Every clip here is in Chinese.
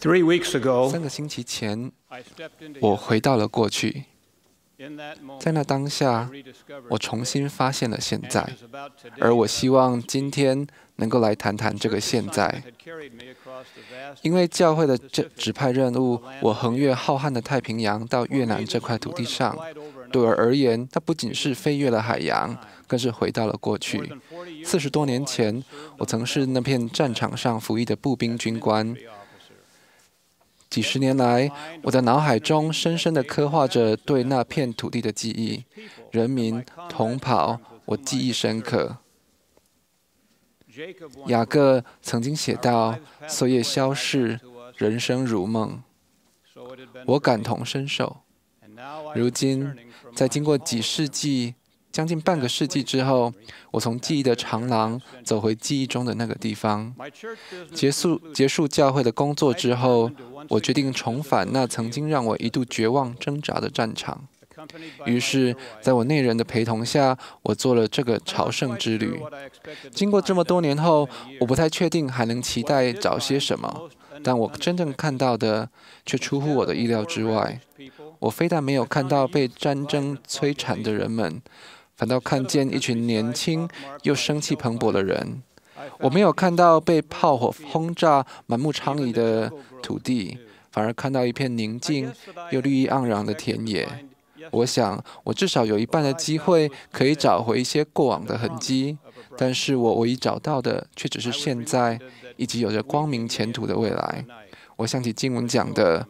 three weeks ago 三个星期前我回到了过去。在那当下我重新发现了现在。而我希望今天能够来谈谈这个现在。因为教会的指派任务我横越浩瀚的太平洋到越南这块土地上。对我而言它不仅是飞越了海洋更是回到了过去。四十多年前我曾是那片战场上服役的步兵军官。几十年来，我的脑海中深深地刻画着对那片土地的记忆，人民、同袍，我记忆深刻。雅各曾经写道：“岁月消逝，人生如梦。”我感同身受。如今，在经过几世纪、将近半个世纪之后，我从记忆的长廊走回记忆中的那个地方。结束结束教会的工作之后，我决定重返那曾经让我一度绝望挣扎的战场。于是，在我内人的陪同下，我做了这个朝圣之旅。经过这么多年后，我不太确定还能期待找些什么，但我真正看到的却出乎我的意料之外。我非但没有看到被战争摧残的人们，反倒看见一群年轻 又生气蓬勃的人。我没有看到被炮火轰炸、满目疮痍的土地，反而看到一片宁静又绿意盎然的田野。我想，我至少有一半的机会可以找回一些过往的痕迹，但是我唯一找到的却只是现在，以及有着光明前途的未来。我想起经文讲的：“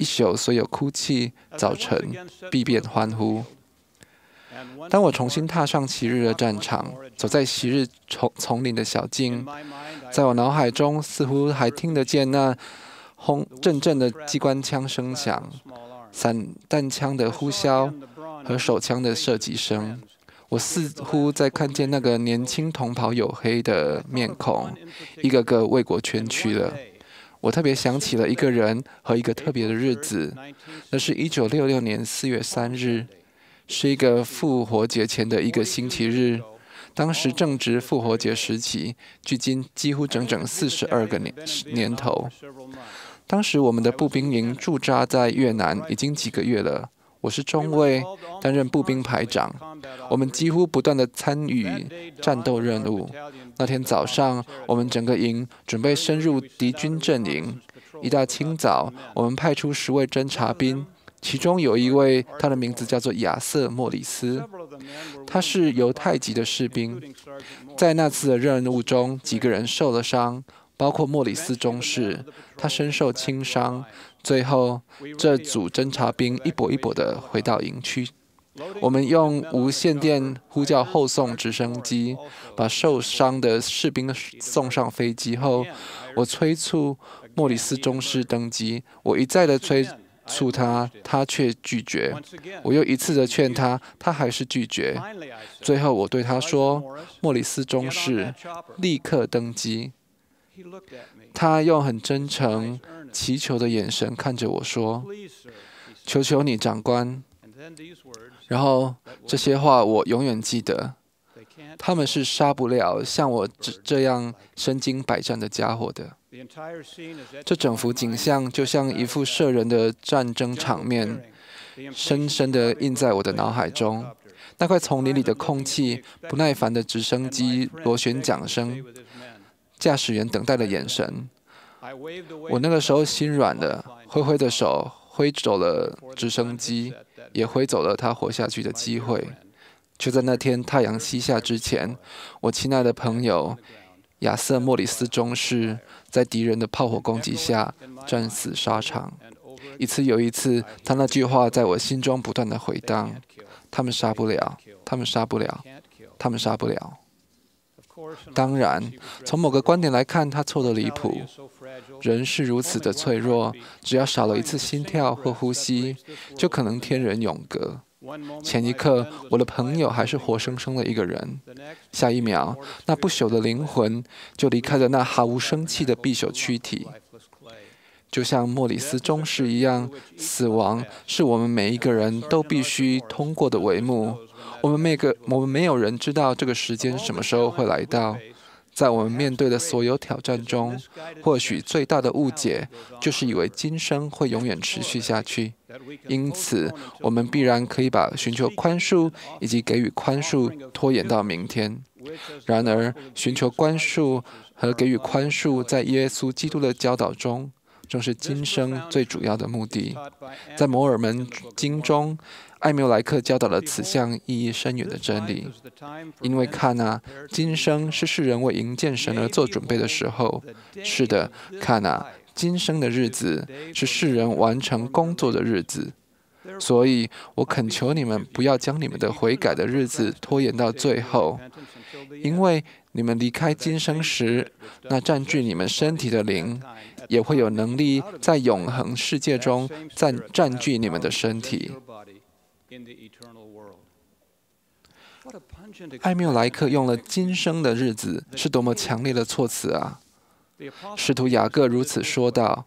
一宿虽有哭泣，早晨必变欢呼。”当我重新踏上昔日的战场，走在昔日丛丛林的小径，在我脑海中似乎还听得见那轰阵阵的机关枪声响。散弹枪的呼啸和手枪的射击声，我似乎在看见那个年轻同袍黝黑的面孔，一个个为国捐躯了。我特别想起了一个人和一个特别的日子，那是一九六六年四月三日，是一个复活节前的一个星期日。当时正值复活节时期，距今几乎整整四十二个年年头。当时我们的步兵营驻扎在越南已经几个月了。我是中尉，担任步兵排长。我们几乎不断地参与战斗任务。那天早上，我们整个营准备深入敌军阵营。一大清早，我们派出十位侦察兵，其中有一位，他的名字叫做亚瑟·莫里斯，他是犹太籍的士兵。在那次的任务中，几个人受了伤。包括莫里斯中士，他身受轻伤。最后，这组侦察兵一跛一跛地回到营区。我们用无线电呼叫后送直升机，把受伤的士兵送上飞机后，我催促莫里斯中士登机。我一再的催促他，他却拒绝。我又一次的劝他，他还是拒绝。最后，我对他说：“莫里斯中士，立刻登机。”他用很真诚、祈求的眼神看着我说：“求求你，长官。”然后这些话我永远记得。他们是杀不了像我这这样身经百战的家伙的。这整幅景象就像一幅摄人的战争场面，深深地印在我的脑海中。那块丛林里的空气，不耐烦的直升机螺旋桨声。驾驶员等待的眼神，我那个时候心软了，挥挥的手挥走了直升机，也挥走了他活下去的机会。就在那天太阳西下之前，我亲爱的朋友亚瑟·莫里斯中士在敌人的炮火攻击下战死沙场。一次又一次，他那句话在我心中不断的回荡：他们杀不了，他们杀不了，他们杀不了。当然，从某个观点来看，他错得离谱。人是如此的脆弱，只要少了一次心跳或呼吸，就可能天人永隔。前一刻，我的朋友还是活生生的一个人；下一秒，那不朽的灵魂就离开了那毫无生气的匕首躯体。就像莫里斯中士一样，死亡是我们每一个人都必须通过的帷幕。我们每个，我们没有人知道这个时间什么时候会来到。在我们面对的所有挑战中，或许最大的误解就是以为今生会永远持续下去。因此，我们必然可以把寻求宽恕以及给予宽恕拖延到明天。然而，寻求宽恕和给予宽恕，在耶稣基督的教导中，正是今生最主要的目的。在摩尔门经中，艾缪莱克教导了此项意义深远的真理。因为看啊，今生是世人为迎见神而做准备的时候。是的，看啊。今生的日子是世人完成工作的日子，所以我恳求你们不要将你们的悔改的日子拖延到最后，因为你们离开今生时，那占据你们身体的灵也会有能力在永恒世界中占占据你们的身体。艾缪莱克用了“今生的日子”是多么强烈的措辞啊！使徒雅各如此说道：“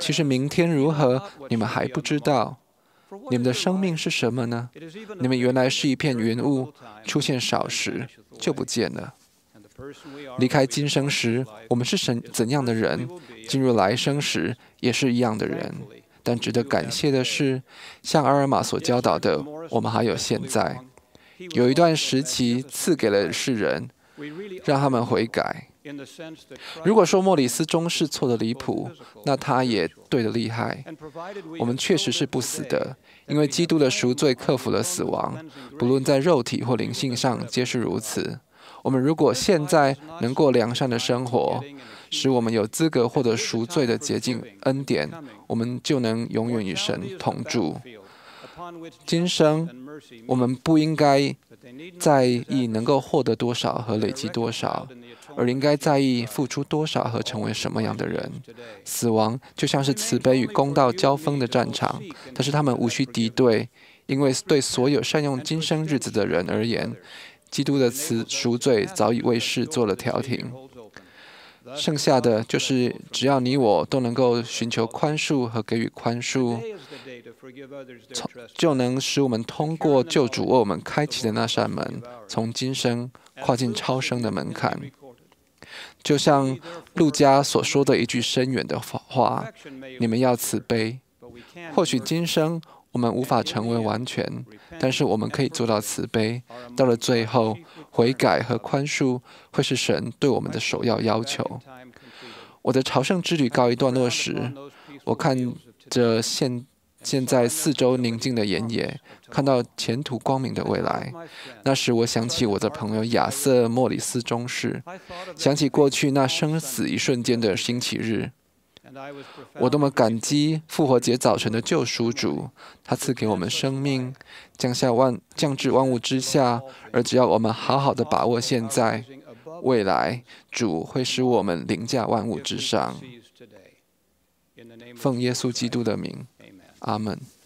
其实明天如何，你们还不知道。你们的生命是什么呢？你们原来是一片云雾，出现少时就不见了。离开今生时，我们是怎怎样的人？进入来生时，也是一样的人。但值得感谢的是，像阿尔玛所教导的，我们还有现在。有一段时期赐给了世人，让他们悔改。”如果说莫里斯中是错的离谱，那他也对的厉害。我们确实是不死的，因为基督的赎罪克服了死亡，不论在肉体或灵性上皆是如此。我们如果现在能过良善的生活，使我们有资格获得赎罪的捷径恩典，我们就能永远与神同住。今生我们不应该在意能够获得多少和累积多少。而应该在意付出多少和成为什么样的人。死亡就像是慈悲与公道交锋的战场，但是他们无需敌对，因为对所有善用今生日子的人而言，基督的慈赎罪早已为世做了调停。剩下的就是，只要你我都能够寻求宽恕和给予宽恕，从就能使我们通过救主为我们开启的那扇门，从今生跨进超生的门槛。就像陆家所说的一句深远的话：“你们要慈悲。或许今生我们无法成为完全，但是我们可以做到慈悲。到了最后，悔改和宽恕会是神对我们的首要要求。”我的朝圣之旅告一段落时，我看着现。现在四周宁静的原野，看到前途光明的未来。那时我想起我的朋友亚瑟·莫里斯中士，想起过去那生死一瞬间的星期日。我多么感激复活节早晨的救赎主，他赐给我们生命，降下万降至万物之下。而只要我们好好的把握现在，未来主会使我们凌驾万物之上。奉耶稣基督的名。阿门。